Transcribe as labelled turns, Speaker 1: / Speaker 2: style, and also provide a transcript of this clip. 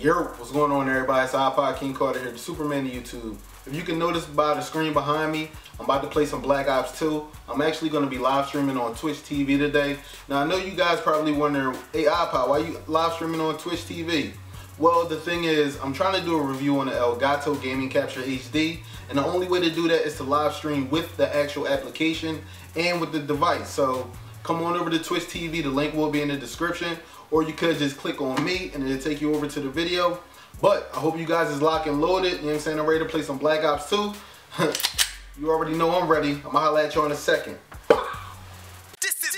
Speaker 1: What's going on everybody? It's iPod King Carter here, the Superman of YouTube. If you can notice by the screen behind me, I'm about to play some Black Ops 2. I'm actually going to be live streaming on Twitch TV today. Now I know you guys probably wondering, hey iPod, why you live streaming on Twitch TV? Well, the thing is, I'm trying to do a review on the Elgato Gaming Capture HD, and the only way to do that is to live stream with the actual application and with the device. So come on over to Twitch TV. The link will be in the description. Or you could just click on me and it'll take you over to the video. But I hope you guys is locked and loaded. You know what I'm saying? I'm ready to play some Black Ops 2. you already know I'm ready. I'm going to holla at you in a second. This is